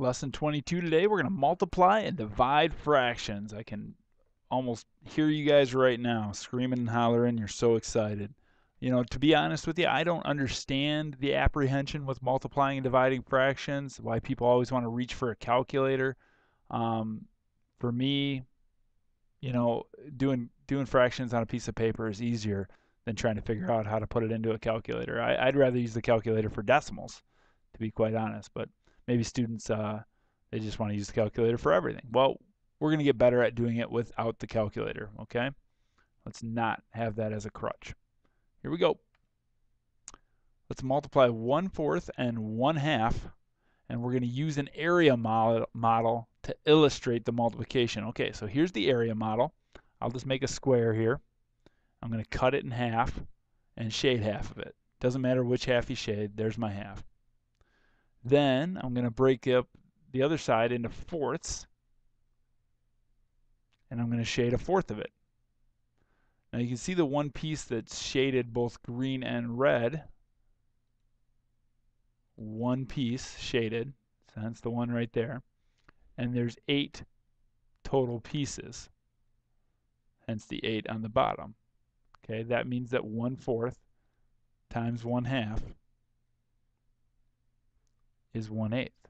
Lesson 22 today, we're going to multiply and divide fractions. I can almost hear you guys right now screaming and hollering. You're so excited. You know, to be honest with you, I don't understand the apprehension with multiplying and dividing fractions, why people always want to reach for a calculator. Um, for me, you know, doing doing fractions on a piece of paper is easier than trying to figure out how to put it into a calculator. I, would rather use the calculator for decimals, to be quite honest. But maybe students uh, they just want to use the calculator for everything. Well, we're going to get better at doing it without the calculator. Okay, let's not have that as a crutch. Here we go. Let's multiply one fourth and one half, and we're going to use an area model, model to illustrate the multiplication. Okay, so here's the area model. I'll just make a square here. I'm going to cut it in half and shade half of it. Doesn't matter which half you shade, there's my half. Then I'm going to break up the other side into fourths and I'm going to shade a fourth of it. Now you can see the one piece that's shaded both green and red. One piece shaded, so that's the one right there. And there's eight total pieces, hence the eight on the bottom. Okay, that means that one fourth times one half is one eighth.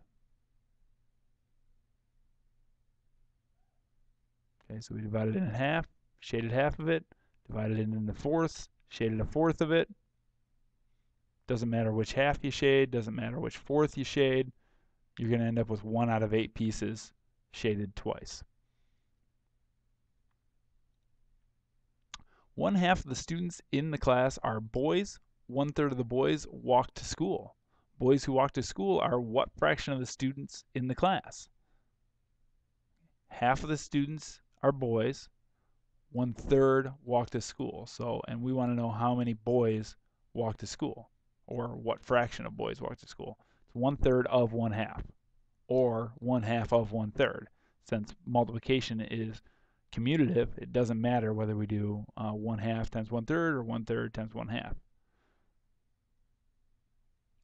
Okay, so we divided it in half, shaded half of it, divided it into fourths, shaded a fourth of it. Doesn't matter which half you shade, doesn't matter which fourth you shade, you're going to end up with one out of eight pieces shaded twice. One half of the students in the class are boys, one third of the boys walk to school. Boys who walk to school are what fraction of the students in the class? Half of the students are boys, one third walk to school. So, and we want to know how many boys walk to school, or what fraction of boys walk to school. It's one third of one half, or one half of one third. Since multiplication is commutative, it doesn't matter whether we do uh, 1 half times one third or one third times 1 half.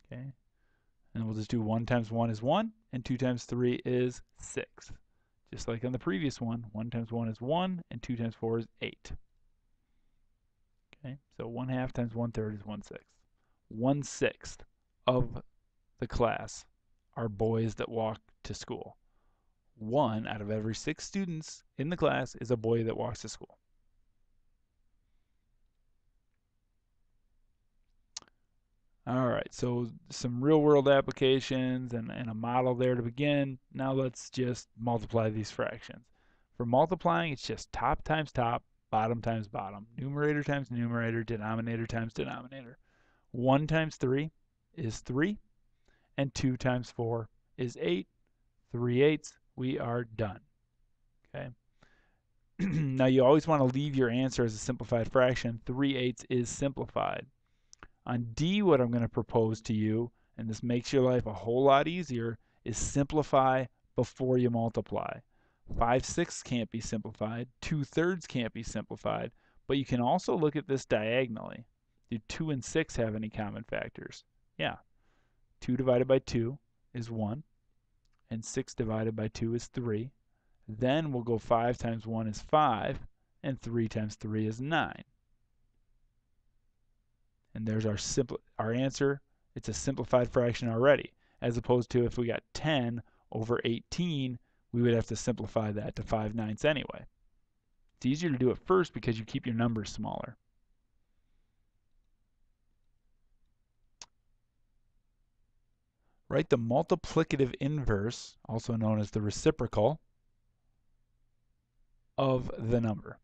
Okay, and we'll just do 1 times 1 is 1, and 2 times 3 is 6. Just like on the previous one, 1 times 1 is 1, and 2 times 4 is 8. Okay, so 1 half times 1 third is 1 sixth. 1 sixth of the class are boys that walk to school one out of every six students in the class is a boy that walks to school. All right, so some real world applications and, and a model there to begin. Now let's just multiply these fractions. For multiplying, it's just top times top, bottom times bottom, numerator times numerator, denominator times denominator. 1 times 3 is 3, and 2 times 4 is 8. 3 eighths we are done. Okay. now you always want to leave your answer as a simplified fraction. 3 eighths is simplified. On D, what I'm going to propose to you, and this makes your life a whole lot easier, is simplify before you multiply. 5 sixths can't be simplified. 2 thirds can't be simplified. But you can also look at this diagonally. Do 2 and 6 have any common factors? Yeah. 2 divided by 2 is 1 and 6 divided by 2 is 3. Then we'll go 5 times 1 is 5, and 3 times 3 is 9. And there's our simple our answer. It's a simplified fraction already, as opposed to if we got 10 over 18, we would have to simplify that to 5 ninths anyway. It's easier to do it first because you keep your numbers smaller. Write the multiplicative inverse, also known as the reciprocal, of the number.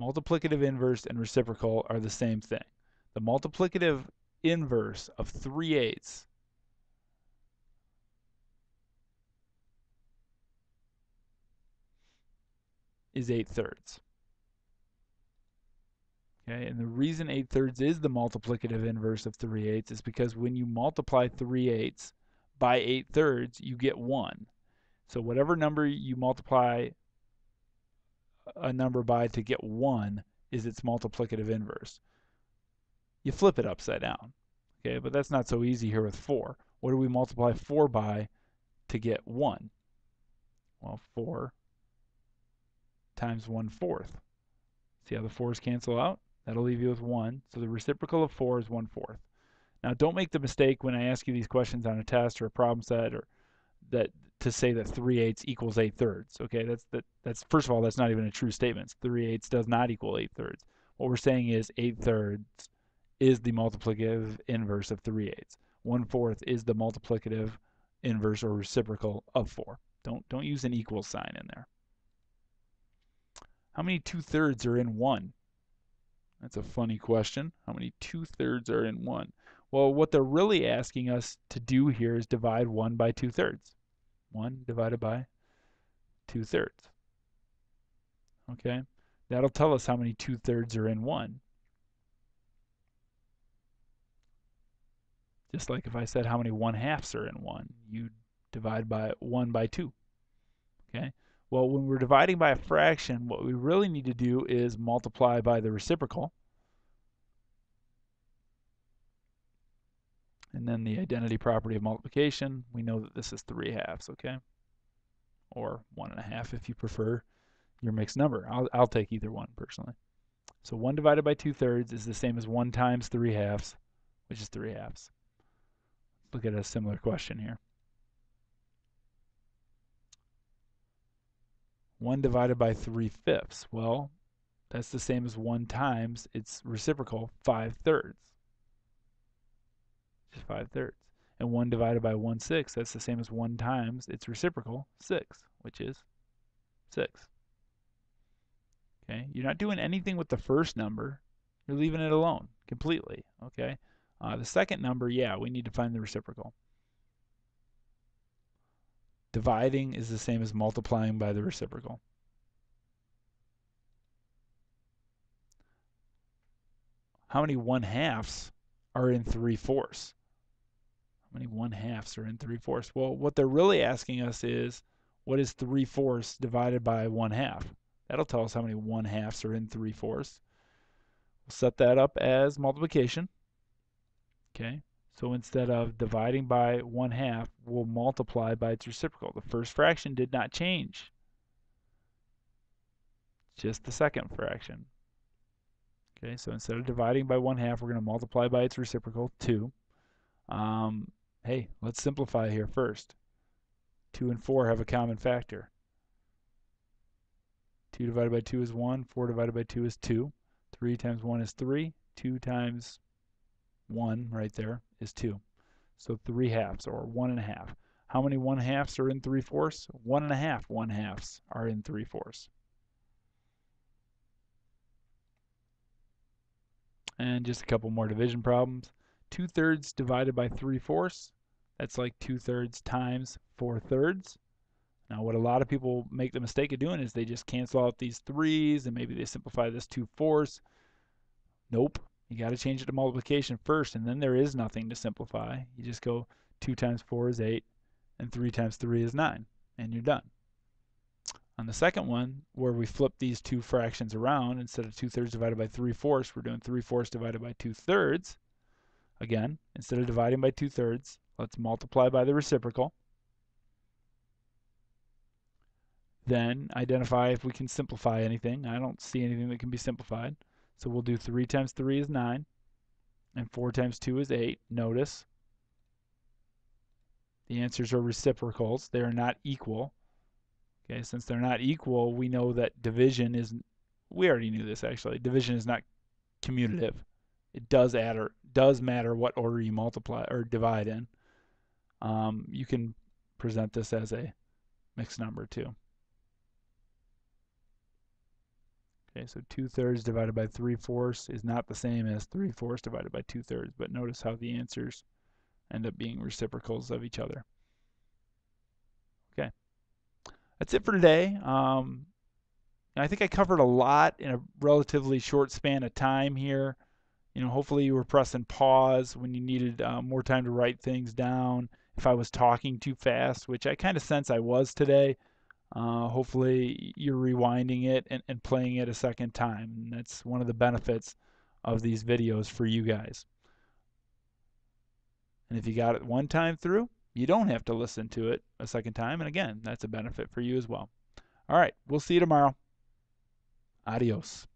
Multiplicative inverse and reciprocal are the same thing. The multiplicative inverse of 3 eighths is 8 thirds. Okay, and the reason 8 thirds is the multiplicative inverse of 3 eighths is because when you multiply 3 eighths by 8 thirds, you get 1. So whatever number you multiply a number by to get 1 is its multiplicative inverse. You flip it upside down. Okay, but that's not so easy here with 4. What do we multiply 4 by to get 1? Well, 4 times 1 fourth. See how the 4's cancel out? That'll leave you with 1. So the reciprocal of 4 is 1 fourth. Now don't make the mistake when I ask you these questions on a test or a problem set or that to say that 3 eighths equals 8 thirds. Okay, that's that that's first of all that's not even a true statement. 3 eighths does not equal 8 thirds. What we're saying is 8 thirds is the multiplicative inverse of 3 eighths. 1 fourth is the multiplicative inverse or reciprocal of 4. Don't don't use an equal sign in there. How many 2 thirds are in 1? That's a funny question. How many 2 thirds are in 1? Well, what they're really asking us to do here is divide 1 by 2 thirds. 1 divided by 2 thirds. Okay, that'll tell us how many 2 thirds are in 1. Just like if I said how many 1 halves are in 1, you divide by 1 by 2. Okay, well, when we're dividing by a fraction, what we really need to do is multiply by the reciprocal. And then the identity property of multiplication, we know that this is 3 halves, okay? Or 1 and a half if you prefer your mixed number. I'll, I'll take either one personally. So 1 divided by 2 thirds is the same as 1 times 3 halves, which is 3 halves. Look at a similar question here. 1 divided by 3 fifths. Well, that's the same as 1 times its reciprocal, 5 thirds is 5 thirds. And 1 divided by 1 sixth, that's the same as 1 times its reciprocal, 6, which is 6. Okay, you're not doing anything with the first number. You're leaving it alone completely. Okay, uh, the second number, yeah, we need to find the reciprocal. Dividing is the same as multiplying by the reciprocal. How many 1 halves are in 3 fourths? How many one halves are in three fourths? Well, what they're really asking us is, what is three fourths divided by one half? That'll tell us how many one halves are in three fourths. We'll set that up as multiplication. Okay, so instead of dividing by one half, we'll multiply by its reciprocal. The first fraction did not change. Just the second fraction. Okay, so instead of dividing by one half, we're going to multiply by its reciprocal, 2. Um, hey, let's simplify here first. 2 and 4 have a common factor. 2 divided by 2 is 1, 4 divided by 2 is 2, 3 times 1 is 3, 2 times 1 right there is 2. So 3 halves, or 1 and a half. How many 1 halves are in 3 fourths? 1 and a half 1 halves are in 3 fourths. And just a couple more division problems. 2 thirds divided by 3 fourths, that's like 2 thirds times 4 thirds. Now what a lot of people make the mistake of doing is they just cancel out these 3's and maybe they simplify this 2 fourths. Nope. You got to change it to multiplication first and then there is nothing to simplify. You just go 2 times 4 is 8 and 3 times 3 is 9 and you're done. On the second one, where we flip these two fractions around, instead of 2 thirds divided by 3 fourths, we're doing 3 fourths divided by 2 thirds. Again, instead of dividing by 2 thirds, let's multiply by the reciprocal. Then identify if we can simplify anything. I don't see anything that can be simplified. So we'll do 3 times 3 is 9, and 4 times 2 is 8. Notice the answers are reciprocals. They are not equal. Okay, since they're not equal, we know that division is, we already knew this actually, division is not commutative it does add or does matter what order you multiply or divide in. Um, you can present this as a mixed number too. Okay, so 2 thirds divided by 3 fourths is not the same as 3 fourths divided by 2 thirds, but notice how the answers end up being reciprocals of each other. Okay, that's it for today. Um, I think I covered a lot in a relatively short span of time here you know, hopefully you were pressing pause when you needed uh, more time to write things down. If I was talking too fast, which I kind of sense I was today, uh, hopefully you're rewinding it and, and playing it a second time. And that's one of the benefits of these videos for you guys. And if you got it one time through, you don't have to listen to it a second time. And again, that's a benefit for you as well. All right, we'll see you tomorrow. Adios.